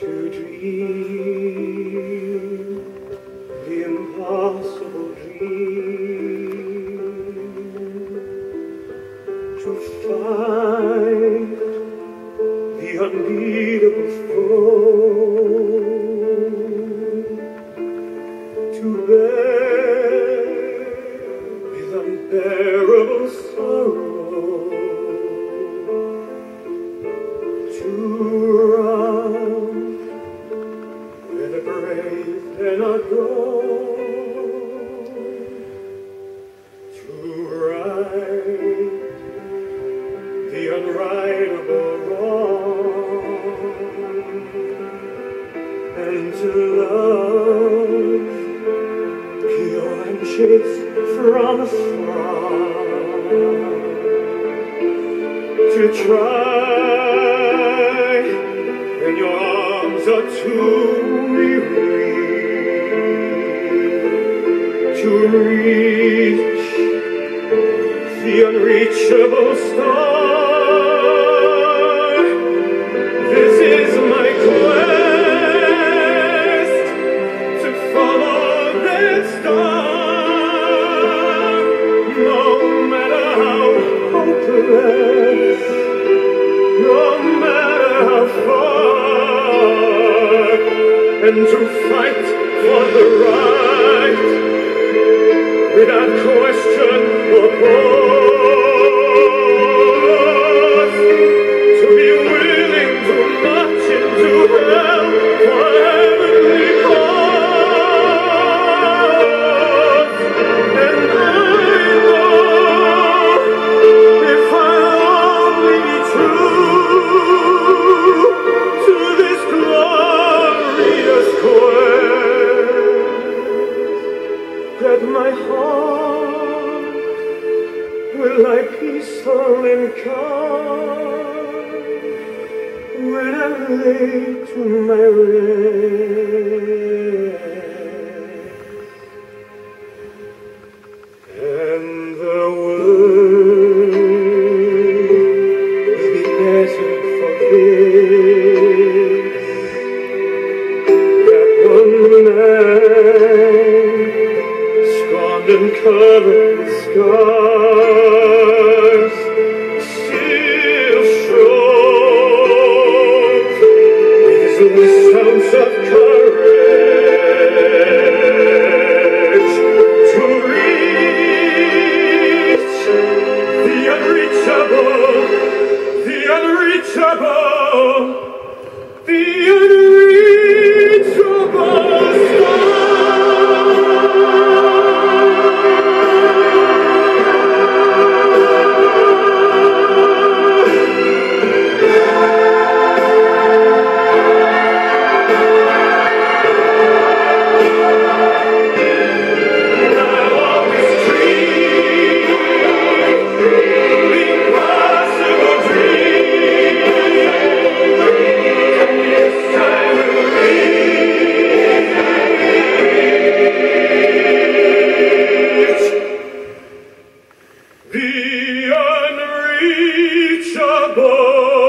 to dream. The impossible dream, to find the unbeatable foe, to bear with unbearable sorrow. Reach the unreachable star. And to fight for the right. Without question or pause, peaceful and calm when I lay to my rest. And the world may be better for this that one man scorned and covered with scars unreachable, the unreachable. Each other.